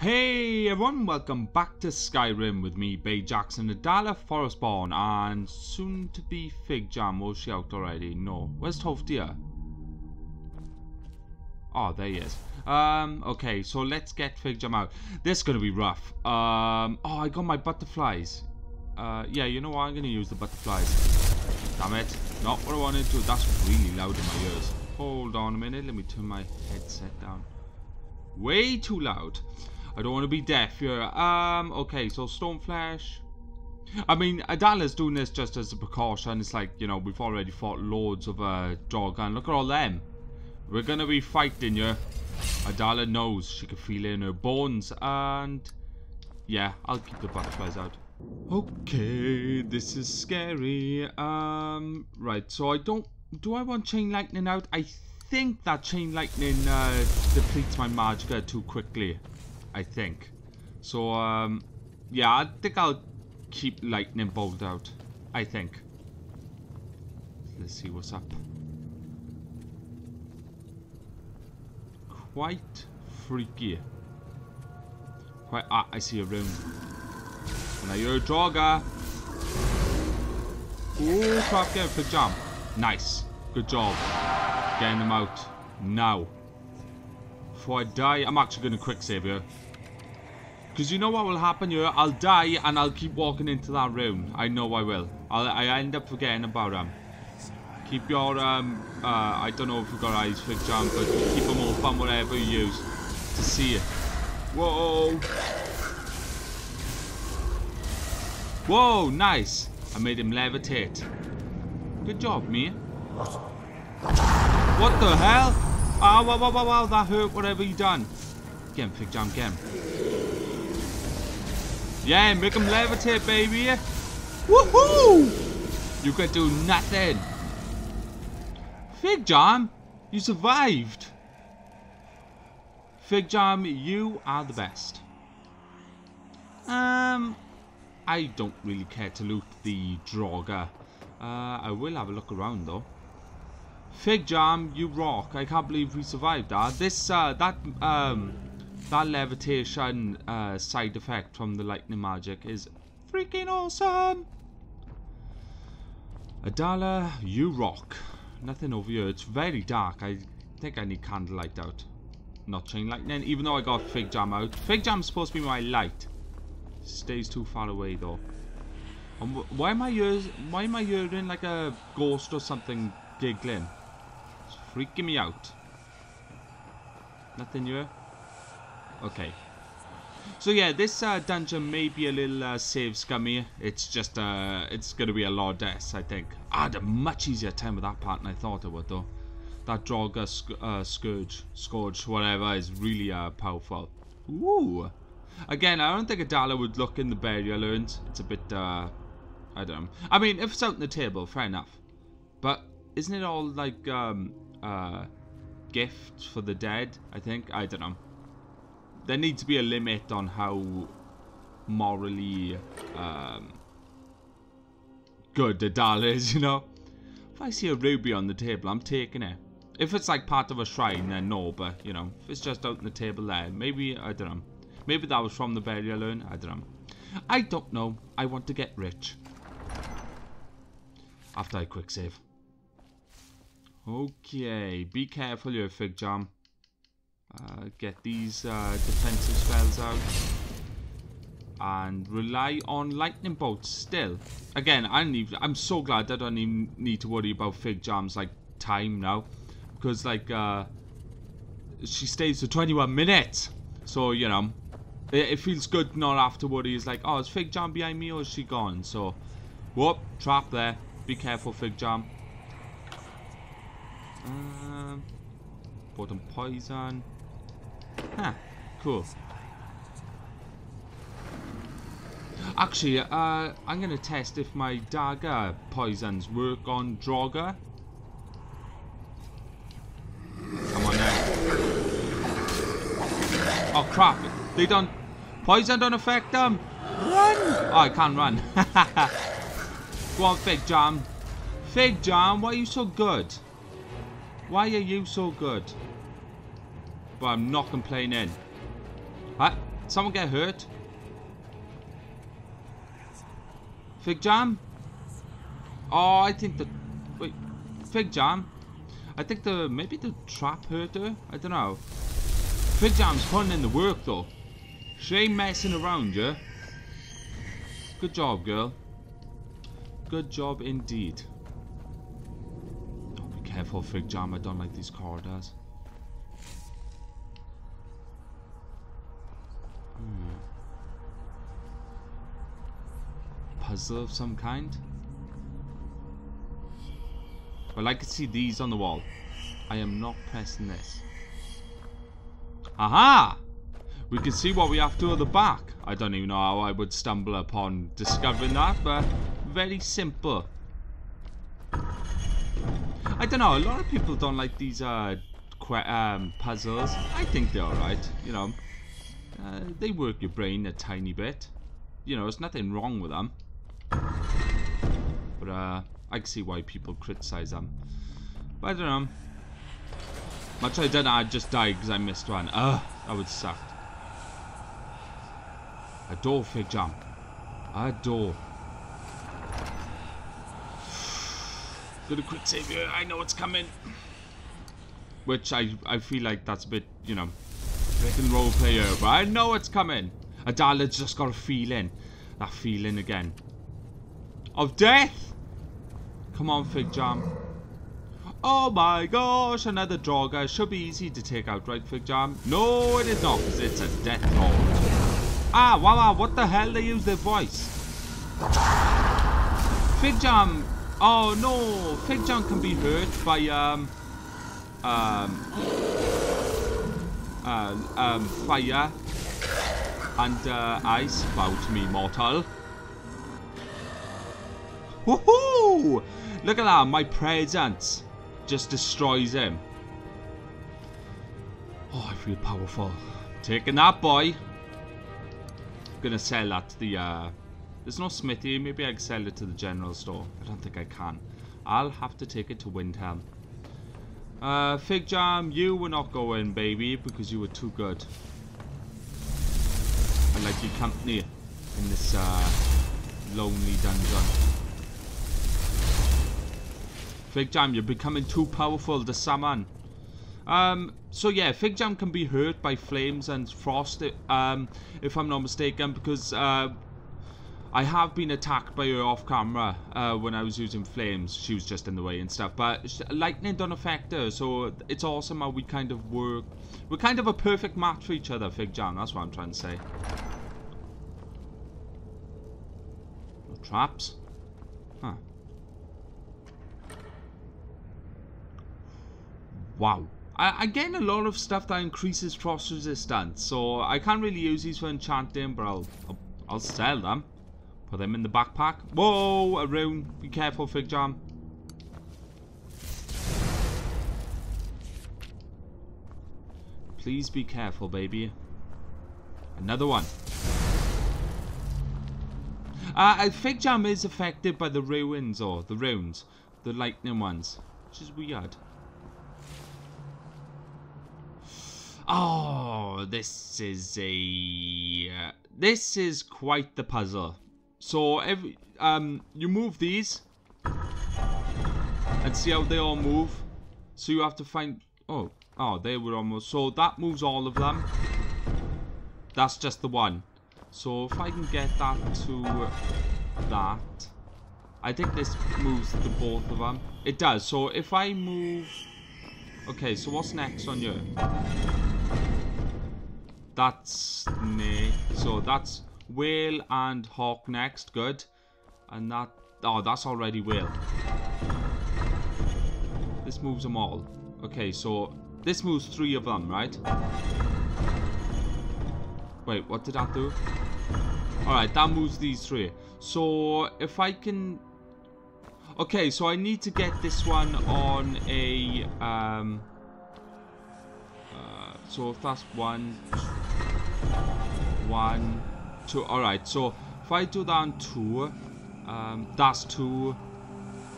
Hey everyone, welcome back to Skyrim with me, Bay Jackson, Adala, Forestborn, and soon to be Fig Jam. Was she out already? No. Where's Tolfdir? Oh, there he is. Um, okay, so let's get Fig Jam out. This is gonna be rough. Um, oh, I got my butterflies. Uh, yeah, you know what? I'm gonna use the butterflies. Damn it. Not what I wanted to. That's really loud in my ears. Hold on a minute. Let me turn my headset down. Way too loud. I don't want to be deaf here. Um, okay, so Stoneflesh. I mean, Adala's doing this just as a precaution. It's like, you know, we've already fought loads of uh, Draugr. Look at all them. We're going to be fighting you. Adala knows. She can feel it in her bones. And, yeah, I'll keep the butterflies out. Okay, this is scary. Um, right, so I don't... Do I want Chain Lightning out? I think that Chain Lightning uh, depletes my Magicka too quickly. I think. So, um, yeah, I think I'll keep Lightning Bolt out. I think. Let's see what's up. Quite freaky. Quite, ah, I see a room. Now you're a Draugr. Ooh, crap, get for jump. Nice. Good job. Getting them out. Now. Before I die, I'm actually going to quick save here. Because you know what will happen here? I'll die and I'll keep walking into that room. I know I will. I'll, I end up forgetting about them. Keep your, um, uh, I don't know if you've got eyes for but keep them open, whatever you use, to see it. Whoa! Whoa, nice. I made him levitate. Good job, me. What the hell? Ah, oh, wow, wow, wow, wow, that hurt, whatever you done. Get him, Fig Jam, get him. Yeah, make him levitate, baby. Woohoo! You could do nothing. Fig Jam, you survived. Fig Jam, you are the best. Um, I don't really care to loot the Draugr. Uh, I will have a look around though. Fig Jam, you rock. I can't believe we survived that. This, uh, that, um, that levitation uh, side effect from the lightning magic is freaking awesome. Adala, you rock. Nothing over here. It's very dark. I think I need candlelight out. Not chain lightning, even though I got Fig Jam out. Fig Jam's supposed to be my light. Stays too far away though. And why am I hearing, why am I hearing like a ghost or something giggling? It's freaking me out. Nothing here? Okay. So yeah, this uh, dungeon may be a little uh, save scummy. It's just, uh, it's to be a lot of deaths, I think. I had a much easier time with that part than I thought I would, though. That Draugr sc uh, Scourge, Scourge, whatever, is really uh, powerful. Ooh. Again, I don't think Adala would look in the burial urns. It's a bit, uh, I don't know. I mean, if it's out on the table, fair enough. But isn't it all like, um, uh, gifts for the dead, I think? I don't know there needs to be a limit on how morally um, good the doll is, you know? If I see a ruby on the table, I'm taking it. If it's like part of a shrine, then no, but, you know, if it's just out on the table there, maybe, I don't know. Maybe that was from the burial urn, I don't know. I don't know. I want to get rich. After I quick save. Okay, be careful your Fig Jam. Uh, get these uh, defensive spells out. And rely on lightning bolts still. Again, I don't even, I'm so glad I don't even need to worry about Fig Jam's like time now. Because like uh, she stays for 21 minutes. So, you know, it, it feels good not have to worry. It's like, oh, is Fig Jam behind me or is she gone? So, whoop, trap there. Be careful, Fig Jam. Um, bottom poison. Huh, cool. Actually, uh, I'm going to test if my dagger poisons work on Draugr. Come on now. Oh crap, they don't... Poison don't affect them! Run! Oh, I can't run. Go on, Fig Jam. Fig Jam, why are you so good? Why are you so good? But I'm not complaining. Huh? Someone get hurt? Fig Jam? Oh, I think the... Wait. Fig Jam? I think the... Maybe the trap hurt her? I don't know. Fig Jam's putting in the work, though. She ain't messing around, yeah? Good job, girl. Good job indeed. Oh, be careful, Fig Jam. I don't like these corridors. Puzzle of some kind? Well, I can see these on the wall. I am not pressing this. Aha! We can see what we have to at the back. I don't even know how I would stumble upon discovering that, but very simple. I don't know, a lot of people don't like these uh, um, puzzles. I think they're alright, you know. Uh, they work your brain a tiny bit. You know, there's nothing wrong with them. But uh, I can see why people criticize them. But I don't know. Much I did, I just died because I missed one. Ugh, that would suck. A door, Fig Jam. A door. Gonna quick save here. I know it's coming. Which I I feel like that's a bit, you know, freaking role player, but I know it's coming. Adala's just got a feeling. That feeling again. Of death! Come on, Fig Jam. Oh my gosh, another draw, guys. Should be easy to take out, right, Fig Jam? No, it is not, because it's a death lord. Ah, wow, wow, what the hell? They use their voice. Fig Jam. Oh no, Fig Jam can be hurt by um um uh, um fire and uh, ice. Bow to me, mortal. Woohoo! Look at that, my presence just destroys him. Oh, I feel powerful. Taking that, boy. Gonna sell that to the, uh... There's no smithy. Maybe I can sell it to the general store. I don't think I can. I'll have to take it to Windhelm. Uh, Fig Jam, you were not going, baby, because you were too good. I like your company in this, uh, lonely dungeon. Fig Jam, you're becoming too powerful the Saman. Um, so yeah, Fig Jam can be hurt by flames and frost, um, if I'm not mistaken, because uh, I have been attacked by her off camera uh, when I was using flames. She was just in the way and stuff, but lightning don't affect her, so it's awesome how we kind of work. We're kind of a perfect match for each other, Fig Jam. That's what I'm trying to say. No traps. Wow. I, getting a lot of stuff that increases frost resistance, so I can't really use these for enchanting, but I'll, I'll, I'll sell them. Put them in the backpack. Whoa, a rune. Be careful, Fig Jam. Please be careful, baby. Another one. Uh, Fig Jam is affected by the ruins, or the runes. The lightning ones. Which is weird. Oh, this is a... Uh, this is quite the puzzle. So, every um, you move these. And see how they all move. So you have to find... Oh, oh, they were almost... So that moves all of them. That's just the one. So if I can get that to that... I think this moves the both of them. It does. So if I move... Okay, so what's next on you? That's me. So that's whale and hawk next. Good. And that... Oh, that's already whale. This moves them all. Okay, so this moves three of them, right? Wait, what did that do? Alright, that moves these three. So, if I can... Okay, so I need to get this one on a... Um, uh, so if that's one, one, two. All right. So if I do down two, um, that's two,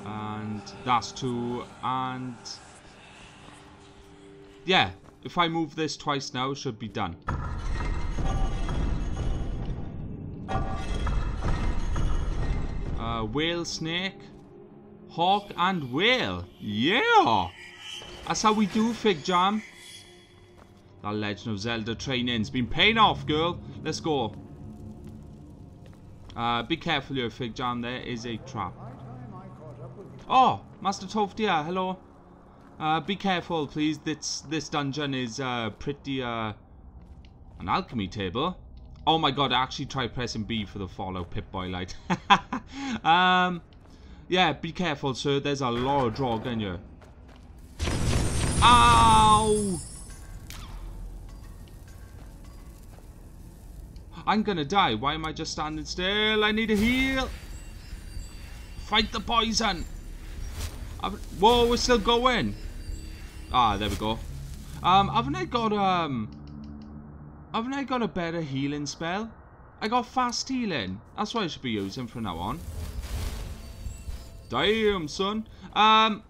and that's two, and yeah. If I move this twice now, should be done. Uh, whale, snake, hawk, and whale. Yeah, that's how we do fig jam. That Legend of Zelda training's been paying off, girl. Let's go. Uh, be careful here, Fig Jam. There is a trap. Oh, Master Tolfdir, hello. Uh, be careful, please. This this dungeon is uh, pretty uh, an alchemy table. Oh my god, I actually tried pressing B for the Fallout Pip-Boy light. um, yeah, be careful, sir. There's a lot of Draugr in here. Ow! I'm gonna die. Why am I just standing still? I need a heal. Fight the poison. Whoa, we're still going. Ah, there we go. Um, haven't I got, um... Haven't I got a better healing spell? I got fast healing. That's what I should be using from now on. Damn, son. Um,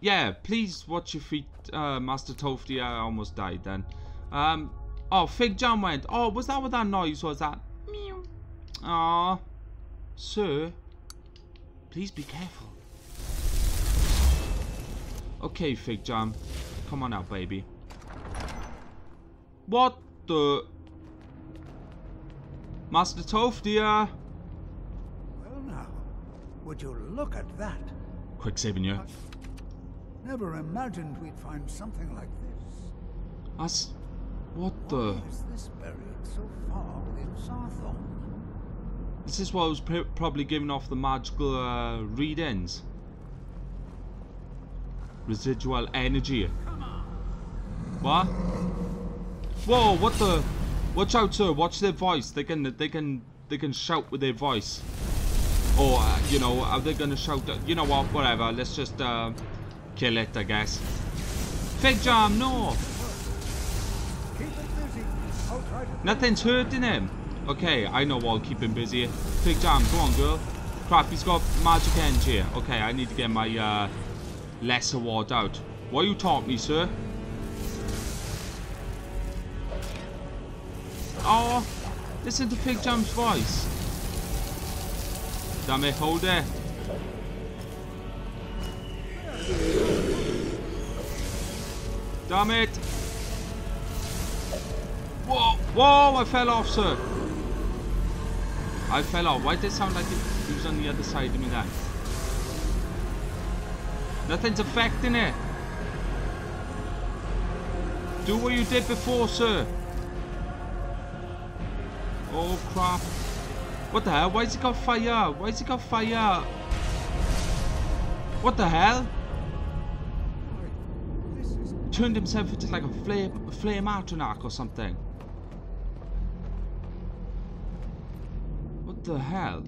yeah, please watch your feet, uh, Master Tolfdir. I almost died then. Um, oh, Fig Jam went. Oh, was that what that noise was? That meow. Ah, sir, please be careful. Okay, Fig Jam, come on out, baby. What the? Master Tolfdir. Well now, would you look at that? Quick saving you. Never imagined we'd find something like this. Us? What the? Why is this buried so far within Saarthal? This is what was probably giving off the magical uh, readings. Residual energy. What? Whoa! What the? Watch out, sir! Watch their voice. They can, they can, they can shout with their voice. Or uh, you know, are they gonna shout? You know what? Whatever. Let's just. Uh, kill it, I guess. Fig Jam, no! Nothing's hurting him. Okay, I know I'll keep him busy. Fig Jam, go on, girl. Crap, he's got magic energy. Okay, I need to get my uh, lesser ward out. What you taught me, sir? Oh, listen to Pig Jam's voice. Damn it, hold it. Damn it! Whoa! I fell off, sir! I fell off. Why did it sound like he was on the other side of me then? Nothing's affecting it. Do what you did before, sir. Oh, crap. What the hell? Why has he got fire? Why has he got fire? What the hell? turned himself into like a flame, flame Atronach or something. The hell?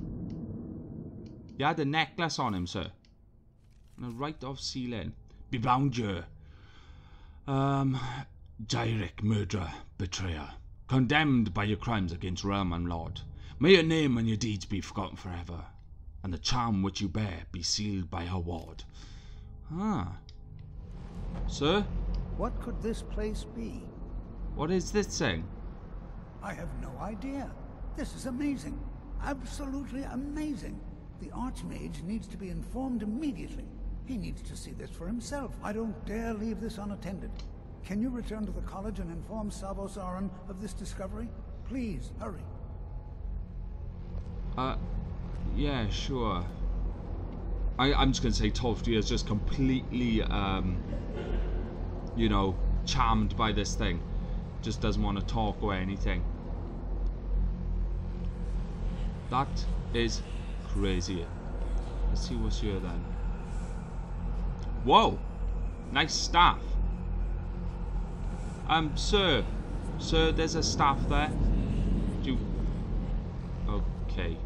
He had a necklace on him, sir. And a right of ceiling. Be bound you. Um, Jyrik, murderer, betrayer. Condemned by your crimes against realm and lord. May your name and your deeds be forgotten forever. And the charm which you bear be sealed by her ward. Ah. Sir? What could this place be? What is this thing? I have no idea. This is amazing. Absolutely amazing. The Archmage needs to be informed immediately. He needs to see this for himself. I don't dare leave this unattended. Can you return to the college and inform Savos Aren of this discovery? Please, hurry. Uh, yeah, sure. I, I'm just gonna say Tolfdir is just completely, um, you know, charmed by this thing. Just doesn't want to talk or anything. That is crazy. Let's see what's here then. Whoa! Nice staff. Um, sir. Sir, there's a staff there. Do. Okay.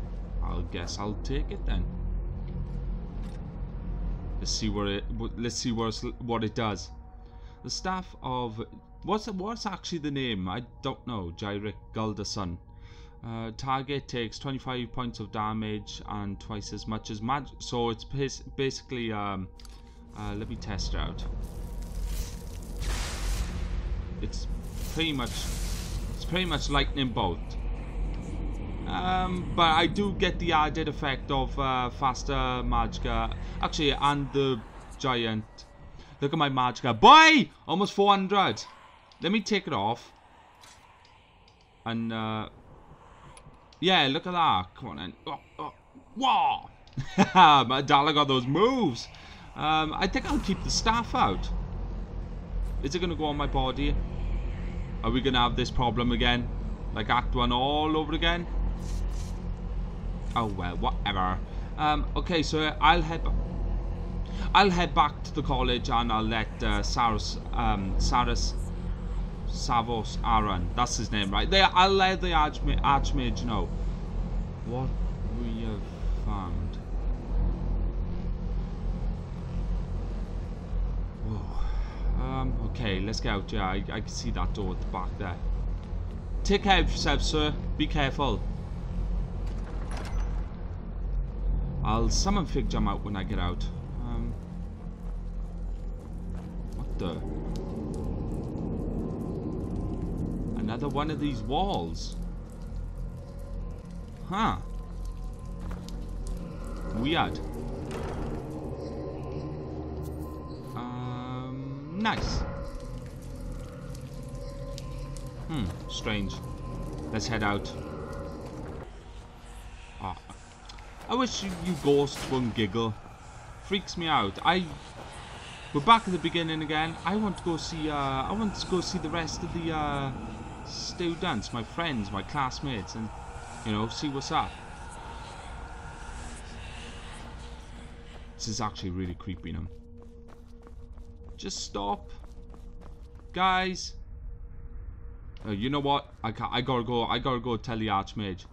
I'll guess I'll take it then. Let's see what it... Let's see what, what it does. The staff of what's what's actually the name? I don't know. Jyrik Gauldurson. Uh, target takes 25 points of damage and twice as much as magic. So it's basically. Um, uh, let me test it out. It's pretty much. It's pretty much lightning bolt. Um, but I do get the added effect of uh, faster Magicka. Actually, and the giant. Look at my Magicka. Boy! Almost 400. Let me take it off. And, uh... Yeah, look at that. Come on then. Oh, oh. Whoa! Dala got those moves. Um, I think I'll keep the staff out. Is it going to go on my body? Are we going to have this problem again? Like Act 1 all over again? Oh well, whatever. Um, okay, so I'll head... I'll head back to the college and I'll let uh, Saras, um, Saras, Savos Aren, that's his name, right? They, I'll let the Archmage, Archmage know what we have found. Whoa. Um, okay, let's get out. Yeah, I, I can see that door at the back there. Take care of yourself, sir. Be careful. I'll summon Fig Jam out when I get out. Um, what the? Another one of these walls. Huh. Weird. Um, nice. Hmm, strange. Let's head out. Oh, I wish you, you ghosts wouldn't giggle. Freaks me out. I we're back at the beginning again. I want to go see. Uh, I want to go see the rest of the uh, students, my friends, my classmates, and you know, see what's up. This is actually really creepy now. Just stop, guys. Uh, you know what? I ca I gotta go. I gotta go tell the Archmage.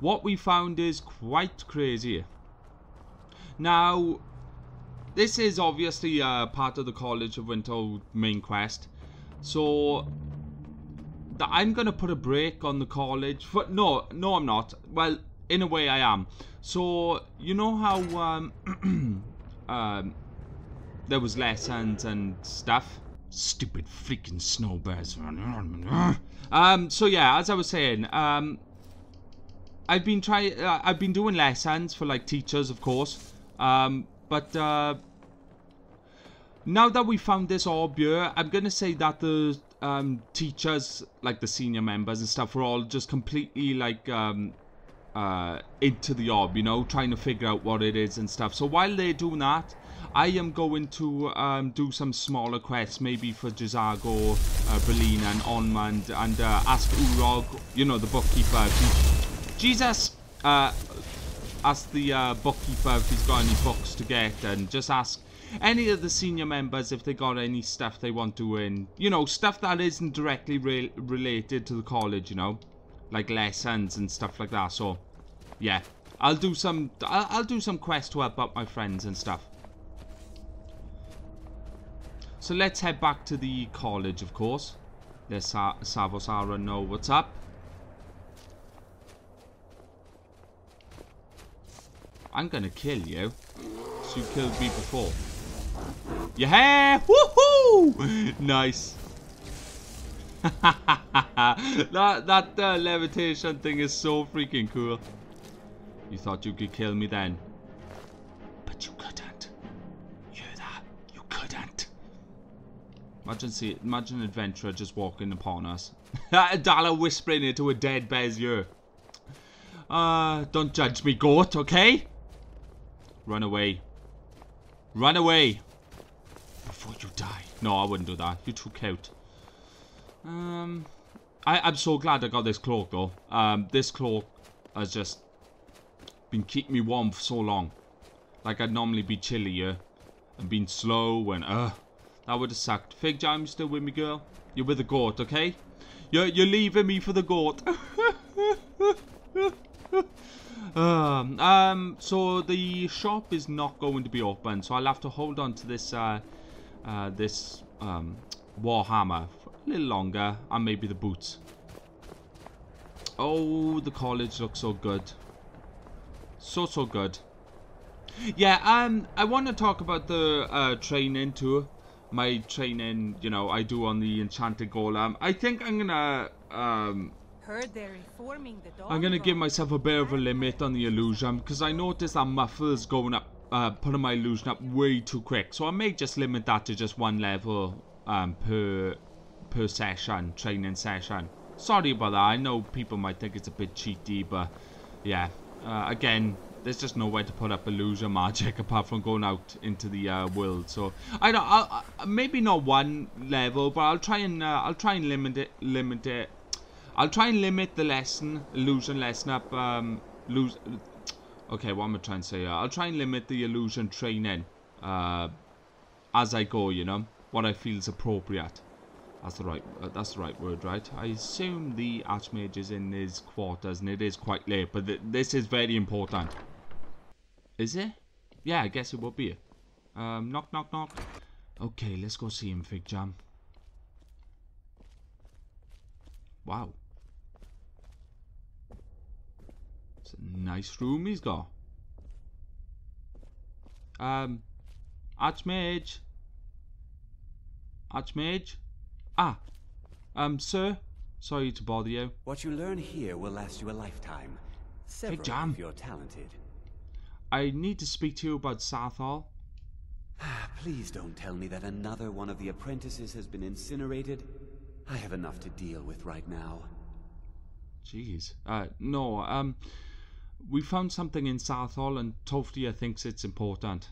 What we found is quite crazy. Now, this is obviously uh, part of the College of Winter main quest. So, I'm going to put a break on the college. But no, no I'm not. Well, in a way I am. So, you know how um, um, there was lessons and stuff? Stupid freaking snowbirds. Um, so yeah, as I was saying, um, I've been trying. Uh, I've been doing lessons for like teachers, of course. Um, but uh, now that we found this orb here, I'm gonna say that the um, teachers, like the senior members and stuff, were all just completely like um, uh, into the orb, you know, trying to figure out what it is and stuff. So while they're doing that, I am going to um, do some smaller quests, maybe for J'zargo, uh, Belina, and Onmund, and uh, ask Urag, you know, the bookkeeper. Jesus! Uh, ask the uh, bookkeeper if he's got any books to get, and just ask any of the senior members if they got any stuff they want to win. You know, stuff that isn't directly re related to the college, you know, like lessons and stuff like that. So, yeah, I'll do some. I'll, I'll do some quests to help out my friends and stuff. So let's head back to the college, of course. Let Sa Savosara know what's up. I'm gonna kill you. So you killed me before. Yeah! Woohoo! Nice. that that uh, levitation thing is so freaking cool. You thought you could kill me then, but you couldn't. You that you couldn't. Imagine see, imagine an adventurer just walking upon us. Dala whispering into a dead bear's ear. Uh, don't judge me, goat, okay? Run away. Run away before you die. No, I wouldn't do that. You're too cute. Um, I, I'm so glad I got this cloak, though. Um, this cloak has just been keeping me warm for so long. Like I'd normally be chilly, yeah? And being slow and, uh, that would have sucked. Fig Jam, you still with me, girl? You're with the goat, okay? You're, you're leaving me for the goat. um, um, so the shop is not going to be open, so I'll have to hold on to this, uh, uh, this um, Warhammer a little longer, and maybe the boots. Oh, the college looks so good. So, so good. Yeah, um, I want to talk about the uh, training too. My training, you know, I do on the Enchanted Golem. I think I'm gonna um, Heard the I'm gonna give myself a bit of a limit on the illusion because I noticed that muffle's going up, uh, putting my illusion up way too quick. So I may just limit that to just one level um, per per session, training session. Sorry about that. I know people might think it's a bit cheaty, but yeah. Uh, again, there's just nowhere to put up illusion magic apart from going out into the uh, world. So I don't. I'll, I, maybe not one level, but I'll try and uh, I'll try and limit it. Limit it. I'll try and limit the lesson, illusion lesson up. Um, lose. Okay, what am I trying to say? I'll try and limit the illusion training uh, as I go. You know what I feel is appropriate. That's the right. Uh, that's the right word, right? I assume the archmage is in his quarters, and it is quite late. But th this is very important. Is it? Yeah, I guess it will be. Um, knock, knock, knock. Okay, let's go see him, Fig Jam. Wow. It's a nice room he's got. Um, Archmage. Archmage? Ah, um, sir. Sorry to bother you. What you learn here will last you a lifetime. Several jam. if you're talented. I need to speak to you about Saarthal. Please don't tell me that another one of the apprentices has been incinerated. I have enough to deal with right now. Jeez. Uh, no, um, we found something in Saarthal and Tolfdir thinks it's important.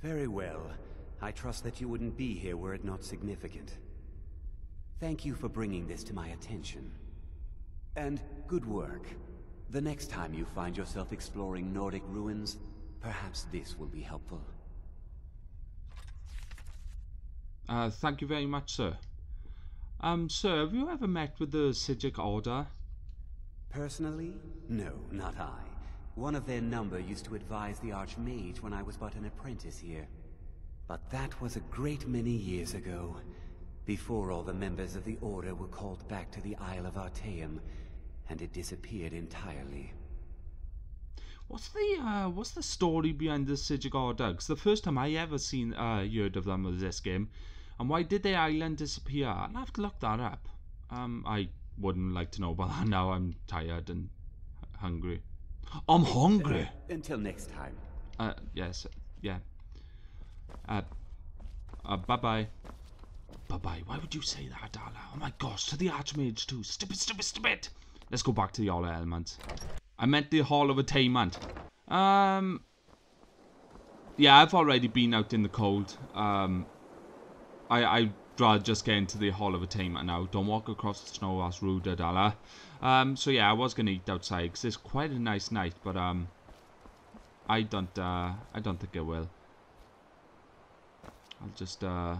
Very well. I trust that you wouldn't be here were it not significant. Thank you for bringing this to my attention. And good work. The next time you find yourself exploring Nordic ruins, perhaps this will be helpful. Uh, thank you very much, sir. Um, sir, have you ever met with the Psijic Order? Personally? No, not I. One of their number used to advise the Archmage when I was but an apprentice here. But that was a great many years ago, before all the members of the Order were called back to the Isle of Artaeum, and it disappeared entirely. What's the uh, what's the story behind the Order? 'Cause the first time I ever seen uh, heard of them was this game, and why did their island disappear? I'll have to look that up. Um, I wouldn't like to know about that now. I'm tired and hungry. I'm hungry. Until next time. Uh, yes, yeah. Uh, uh, bye bye. Bye bye. Why would you say that, Dala? Oh my gosh, to the Archmage too. Stupid, stupid, stupid. Let's go back to the Hall of Elements. I meant the Hall of Attainment. Um. Yeah, I've already been out in the cold. Um. I I'd just get into the Hall of Attainment now. Don't walk across the snow. That's rude, Dala. Um. So yeah, I was gonna eat outside because it's quite a nice night, but um. I don't. Uh. I don't think I will. I'll just uh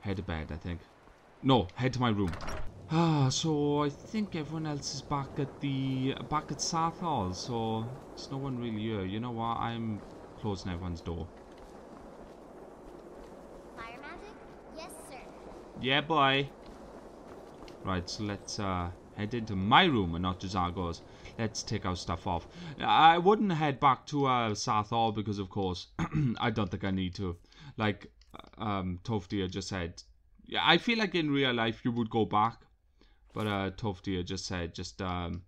head to bed, I think. No, head to my room. Ah, so I think everyone else is back at the back at Saarthal, so there's no one really here. You know what? I'm closing everyone's door. Fire magic? Yes, sir. Yeah, boy. Right, so let's uh head into my room and not to Zargo's. Let's take our stuff off. I wouldn't head back to uh, Hall because, of course, I don't think I need to. Like um, Tolfdir just said, yeah, I feel like in real life you would go back, but uh, Tolfdir just said just um,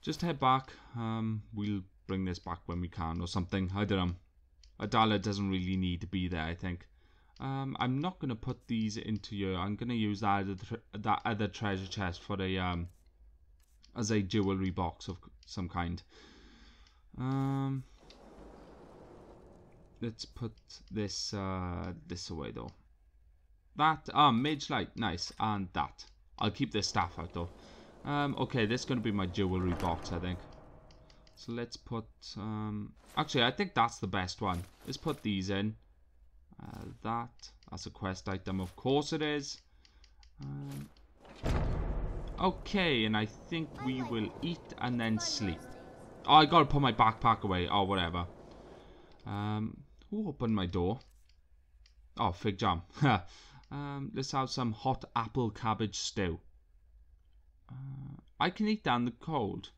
just head back. Um, we'll bring this back when we can or something. I don't know. Adala doesn't really need to be there. I think. Um, I'm not gonna put these into your. I'm gonna use that other that other treasure chest for a um as a jewelry box of some kind. Um, let's put this uh this away though. That ah mage light, nice, and that. I'll keep this staff out though. Um, okay, this is gonna be my jewelry box, I think. So let's put um. Actually, I think that's the best one. Let's put these in. Uh, that that's a quest item, of course it is. Um, okay, and I think we will eat and then sleep. Oh, I gotta put my backpack away. Oh, whatever. Um, who opened my door? Oh, fig jam. um, let's have some hot apple cabbage stew. Uh, I can eat down the cold.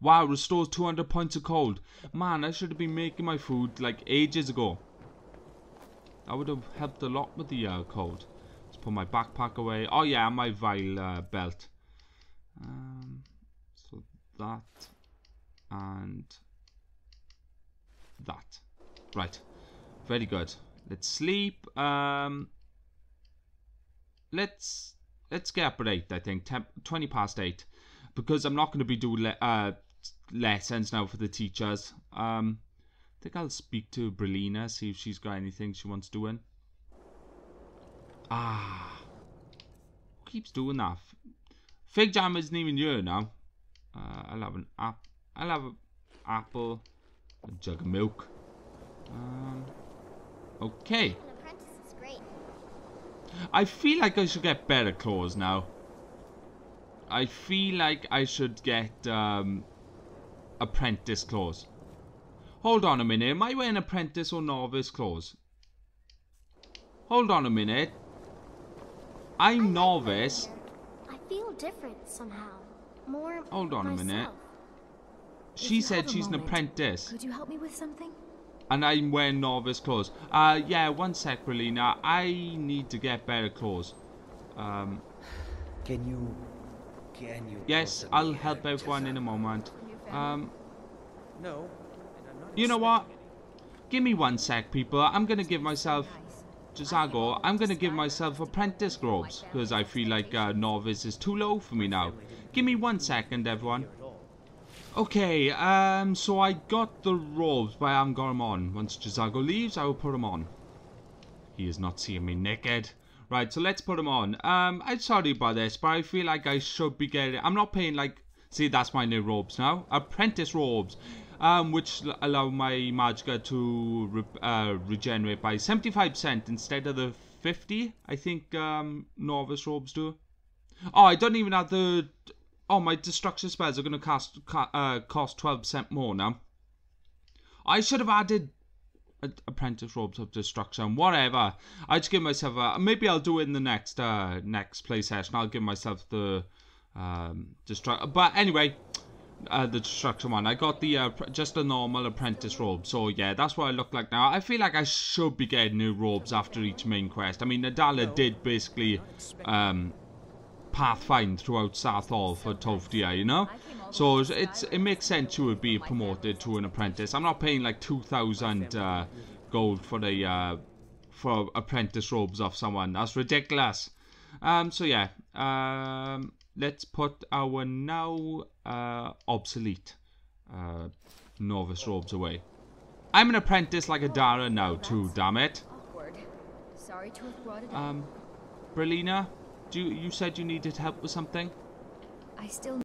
Wow, restores 200 points of cold. Man, I should have been making my food like ages ago. That would have helped a lot with the uh, cold. Let's put my backpack away. Oh yeah, my vial uh, belt. Um, so that and that. Right. Very good. Let's sleep. Um, let's let's get up at eight. I think 10, 20 past eight, because I'm not going to be doing le- uh, lessons now for the teachers. Um, I think I'll speak to Brelyna, see if she's got anything she wants doing. Ah, who keeps doing that? Fig jam isn't even here now. Uh, I'll have an app. I'll have an apple, a jug of milk. Um, okay. An apprentice is great. I feel like I should get better claws now. I feel like I should get um, apprentice clothes. Hold on a minute. Am I wearing apprentice or novice clothes? Hold on a minute. I I'm like novice. I feel different somehow. More. Hold on a minute. She said have a she's an apprentice. Could you help me with something? And I'm wearing novice clothes. Uh, yeah, one sec, Brelyna. I need to get better clothes. Um, Can you... Can you... yes, I'll help help everyone in a moment. Um, No, and I'm not You know what? Give me one sec, people. I'm gonna give myself, J'zargo, I'm gonna give myself apprentice robes because I feel like uh, novice is too low for me now. Give me one second, everyone. Okay, um, so I got the robes, but I haven't got them on. Once J'zargo leaves, I will put them on. He is not seeing me naked. Right, so let's put them on. Um, I'm sorry about this, but I feel like I should be getting. I'm not paying like. See, that's my new robes now. Apprentice robes, um, which allow my magicka to re- uh, regenerate by 75% instead of the 50. I think um, novice robes do. Oh, I don't even have the. Oh, my destruction spells are going to cost uh, cost 12% more now. I should have added apprentice robes of destruction. Whatever. I just give myself a. Maybe I'll do it in the next uh next play session. I'll give myself the um destruct. But anyway, uh, the destruction one. I got the uh, pr- just a normal apprentice robe. So yeah, that's what I look like now. I feel like I should be getting new robes after each main quest. I mean, Nadala did basically um pathfind throughout Saarthal for Tolfdir, you know. So it's, it's it makes sense you would be promoted to an apprentice. I'm not paying like two thousand uh, gold for the uh, for apprentice robes off someone. That's ridiculous. Um. So yeah. Um. Let's put our now uh, obsolete uh, novice robes away. I'm an apprentice like Adara now too. Damn it. Awkward. Sorry to have brought it. Um. Brelyna, do you, you said you needed help with something? I still